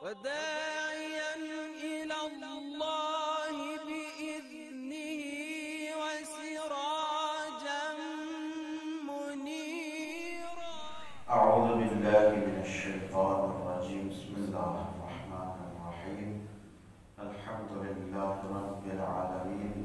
وداعيا إلى الله بإذنه وسراجا منيرا. أعوذ بالله من الشيطان الرجيم. بسم الله الرحمن الرحيم. الحمد لله رب العالمين.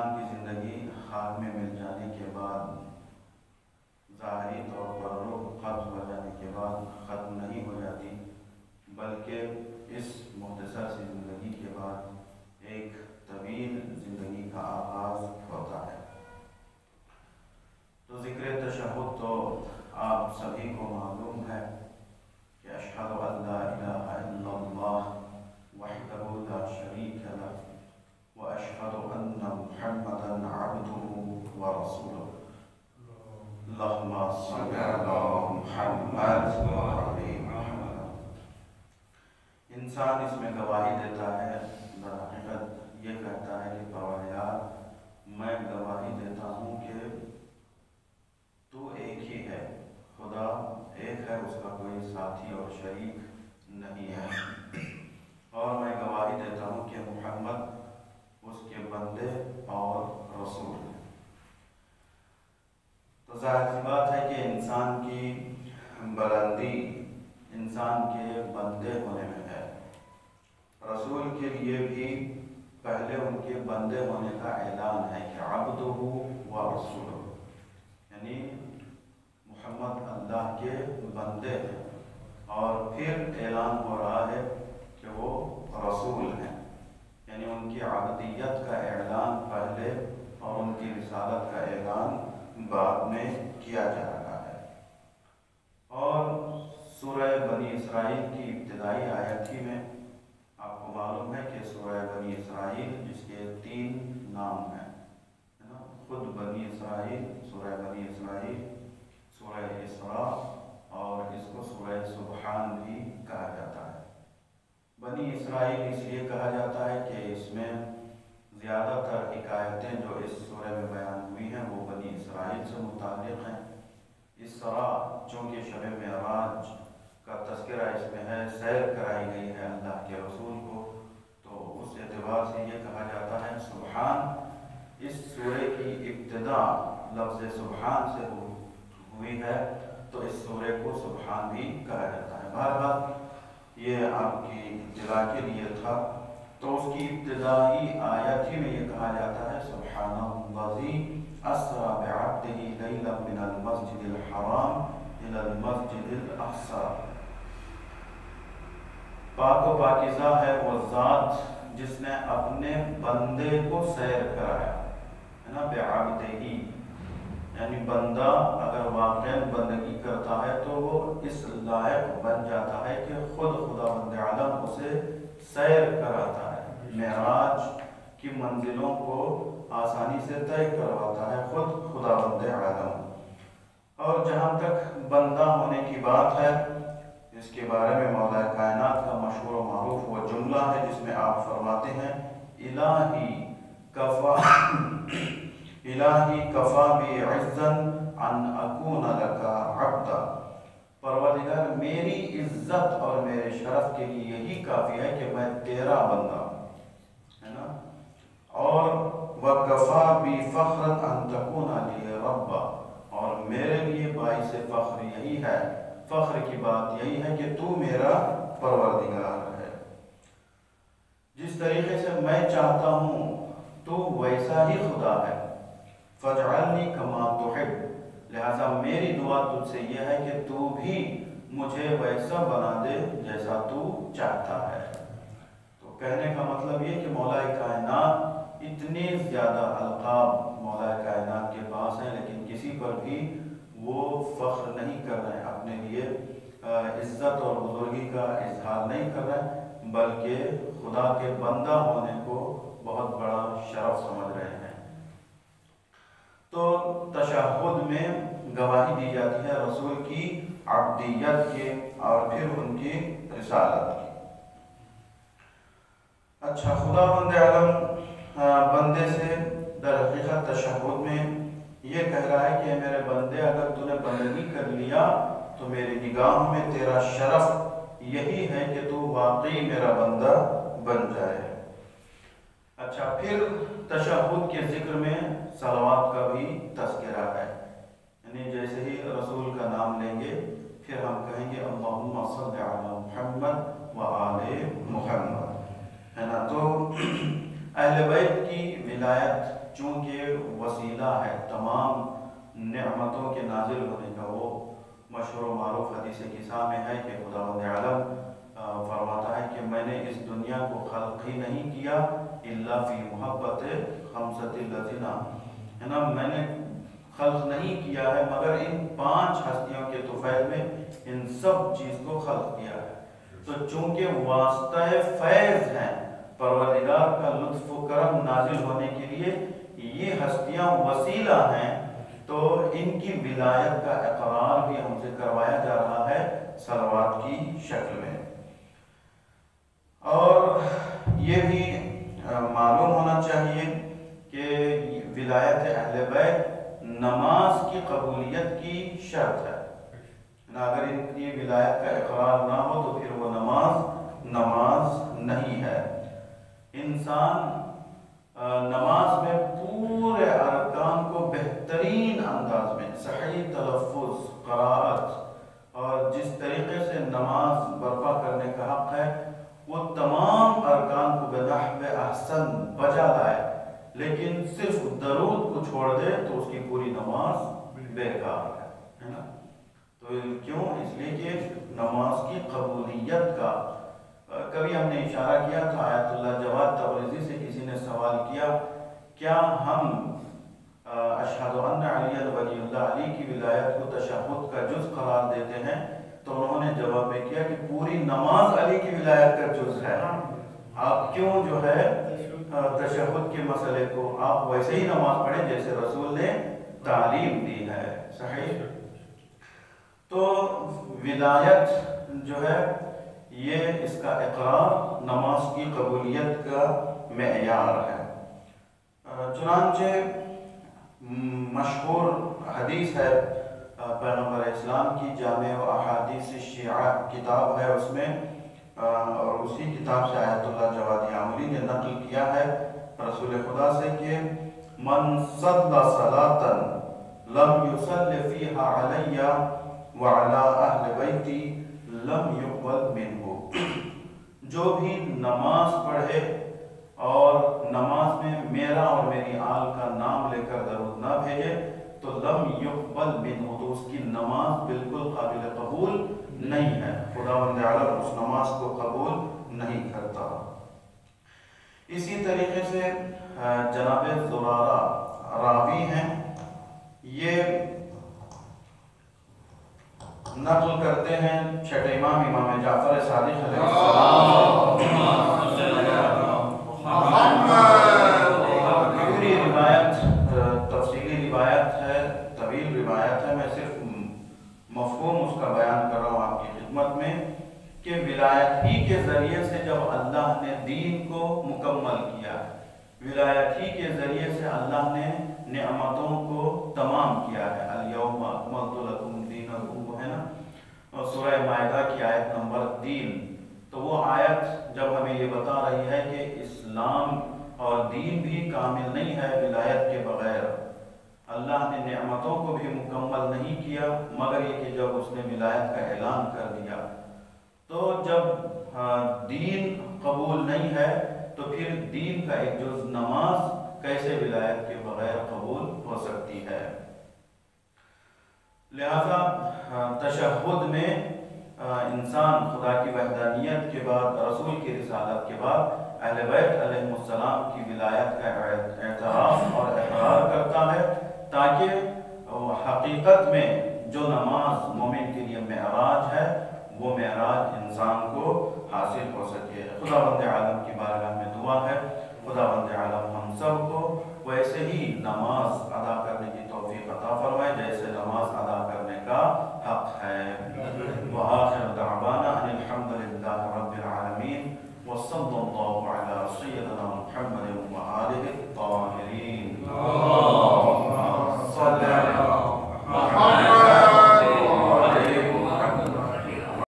انسان کی زندگی خاک میں مل جانے کے بعد، ظاہری طور پر روح قبض ہو جانے کے بعد ختم نہیں ہو جاتی، بلکہ اس مختصر سی زندگی کے بعد ایک طویل زندگی کا آغاز ہوتا ہے تو ذکر تشہد تو آپ سبھی کو معلوم ہے کہ اشہد ان لا الہ الا اللہ وحدہ لا شریک لہ واشہد ان محمدا عبدہ ورسولہ اللهم صل على محمد وعلى محمد انسان اس میں گواہی دیتا ہے درحقیقت یہ کہتا ہے کہ پروردگار میں گواہی دیتا ہوں کہ تو ایک ہی ہے، خدا ایک ہے، اس کا کوئی ساتھی اور شریک نہیں ہے۔ اور میں گواہی دیتا ہوں کہ محمد اس کے بندے اور رسول ہیں تو ظاہر سی بات ہے کہ انسان کی بلندی انسان کے بندے ہونے میں ہے رسول کے لیے بھی پہلے ان کے بندے ہونے کا اعلان ہے کہ عبد ہو و رسول یعنی محمد اللہ کے بندے ہیں۔ اور پھر اعلان ہو رہا ہے کہ وہ رسول ہیں۔ یعنی ان کی عبدیت کا اعلان پہلے اور ان کی رسالت کا اعلان بعد میں کیا جا رہا ہے۔ اور سورہ بنی اسرائیل کی ابتدائی آیت ہی میں آپ کو معلوم ہے کہ سورہ بنی اسرائیل جس کے تین نام ہیں ہے نا خود بنی اسرائیل سورہ بنی اسرائیل سورہ اسراء اور اس کو سورہ سبحان بھی کہا جاتا ہے بنی اسرائیل اس لیے کہا جاتا ہے کہ اس میں زیادہ تر حکایتیں جو اس سورہ میں بیان ہوئی ہیں وہ بنی اسرائیل سے متعلق ہیں۔ اسراء چونکہ شب معراج کا تذکرہ اس میں ہے، سیر کرائی گئی ہے اللہ کے رسول کو، تو اس اعتبار سے یہ کہا جاتا ہے، سبحان۔ اس سورہ کی ابتدا لفظ سبحان سے ہوئی ہے، تو اس سورہ کو سبحان بھی کہا جاتا ہے۔ بہرحال یہ آپ کی اطلاع کے لیے تھا۔ تو اس کی ابتدائی آیت ہی میں یہ کہا جاتا ہے سبحان الذی اسرا بعبده لیلا من المسجد الحرام الى المسجد الاقصى پاک و پاکیزہ ہے وہ ذات جس نے اپنے بندے کو سیر کرایا، ہے نا، بعبده۔ یعنی بندہ اگر واقع بندگی کرتا ہے تو وہ اس لائق بن جاتا ہے کہ خود خدا بند عالم اسے سیر کراتا ہے۔ معراج کی منزلوں کو آسانی سے طے کرواتا ہے خود خدا بند عالم۔ اور جہاں تک بندہ ہونے کی بات ہے، اس کے بارے میں مولا کائنات کا مشہور و معروف وہ جملہ ہے جس میں آپ فرماتے ہیں، الہی کفا الہی کفا بی عزن ان اکون لکا عبدا۔ پروردگار، میری عزت اور میرے شرف کے لیے یہی کافی ہے کہ میں تیرا بندہ ہوں۔ اور وکفا بی فخر ان تکون لی ربا۔ اور میرے لیے باعث فخر یہی ہے، فخر کی بات یہی ہے کہ تو میرا پروردگار ہے۔ جس طریقے سے میں چاہتا ہوں، تو ویسا ہی خدا ہے۔ فجعلنی کما تحب۔ لہذا میری دعا تجھ سے یہ ہے کہ تو بھی مجھے ویسا بنا دے جیسا تو چاہتا ہے۔ تو کہنے کا مطلب یہ کہ مولا کائنات اتنے زیادہ القاب مولا کائنات کے پاس ہیں، لیکن کسی پر بھی وہ فخر نہیں کر رہے ہیں۔ اپنے لیے عزت اور بزرگی کا اظہار نہیں کر رہے بلکہ خدا کے بندہ ہونے کو بہت بڑا شرف سمجھ رہے ہیں۔ تو تشہد میں گواہی دی جاتی ہے رسول کی عبدیت کے اور پھر ان کی رسالت کی۔ اچھا خدا بند عالم بندے سے در حقیقت تشہد میں یہ کہہ رہا ہے کہ میرے بندے اگر تو نے بندگی کر لیا تو میری نگاہوں میں تیرا شرف یہی ہے کہ تو واقعی میرا بندہ بن جائے۔ اچھا پھر تشہد کے ذکر میں صلوات کا بھی تذکرہ ہے۔ یعنی جیسے ہی رسول کا نام لیں گے، پھر ہم کہیں گے، اللہم صلی علی محمد و آل محمد. ہے نا؟ تو اہل بیت کی ولایت چونکہ وسیلہ ہے، تمام نعمتوں کے نازل ہونے کا وہ مشہور و معروف حدیث قصہ میں ہے کہ خدا عالم فرماتا ہے کہ میں نے اس دنیا کو خلق ہی نہیں کیا اللہ فی محبت خمسط الزینہ ہے نا، میں نے خلق نہیں کیا ہے، مگر ان پانچ ہستیوں کے طفیل میں ان سب چیز کو خلق کیا ہے۔ تو چونکہ واسطہ فیض ہیں پروردگار کا لطف و کرم نازل ہونے کے لیے یہ ہستیاں وسیلہ ہیں، تو ان کی ولایت کا اقرار بھی ہم سے کروایا جا رہا ہے سلوات کی شکل میں۔ اور یہ بھی معلوم ہونا چاہیے کہ ولایت اہل بیت نماز کی قبولیت کی شرط ہے۔ اگر ان کی ولایت کا اقرار نہ ہو تو پھر وہ نماز نماز نہیں ہے۔ انسان نماز میں پورے ارکان کو بہترین انداز میں، صحیح تلفظ قرآت اور جس طریقے سے نماز برپا کرنے کا حق ہے، وہ تمام ارکان کو بنحو احسن بجا لائے۔ لیکن صرف درود کو چھوڑ دے تو اس کی پوری نماز بیکار ہے نا؟ تو کیوں؟ اس لیے کہ نماز کی قبولیت کا کبھی ہم نے اشارہ کیا تھا، آیت اللہ جواد تبریزی سے کسی نے سوال کیا کیا ہم اشہد ان علی ولی اللہ علی کی ولایت کو تشہد کا جز قرار دیتے ہیں؟ تو انہوں نے جواب میں کیا کہ پوری نماز علی کی ولایت کا جز ہے۔ آپ کیوں جو ہے تشہد کے مسئلے کو آپ ویسے ہی نماز پڑھیں جیسے رسول نے تعلیم دی ہے۔ صحیح؟ تو ولایت جو ہے یہ اس کا اقرار نماز کی قبولیت کا معیار ہے۔ چنانچہ مشہور حدیث ہے پیغمبر اسلام کی جامع و احادیث شیعہ کتاب ہے، اس میں اور اسی کتاب سے آیت اللہ جوادی عاملی نے نقل کیا ہے رسول خدا سے کہ من صد صلاتا لم يصل فيها علیہ وعلى اہل بیتی لم يقبل منه۔ جو بھی نماز پڑھے اور نماز میں میرا اور میری آل کا نام لے کر درود نہ بھیجے، تو لم یقبل منه۔ تو اس کی نماز بالکل قابل قبول نہیں ہے۔ خداوند عالم اس نماز کو قبول نہیں کرتا۔ اسی طریقے سے جناب زرارہ راوی ہیں۔ یہ نقل کرتے ہیں چھٹے امام امام جعفر صادق علیہ السلام۔ روایت تفصیلی روایت ہے طویل روایت ہے۔ میں صرف مفہوم اس کا بیان کر رہا ہوں آپ کی خدمت میں کہ ولایت ہی کے ذریعے سے جب اللہ نے دین کو مکمل کیا ولایت ہی کے ذریعے سے اللہ نے نعمتوں کو تمام کیا ہے الیوم اکملت لکم دینکم وہ ہے نا سورہ مائدہ کی آیت نمبر تین تو وہ آیت جب ہمیں یہ بتا رہی ہے کہ اسلام اور دین بھی کامل نہیں ہے ولایت کے بغیر اللہ نے نعمتوں کو بھی مکمل نہیں کیا مگر یہ کہ جب اس نے ولایت کا اعلان کر دیا۔ تو جب ہاں، دین قبول نہیں ہے، تو پھر دین کا ایک جز نماز کیسے ولایت کے بغیر قبول ہو سکتی ہے؟ لہذا ہاں، تشہد میں ہاں، انسان خدا کی وحدانیت کے بعد، رسول کی رسالت کے بعد، اہل بیت علیہ السلام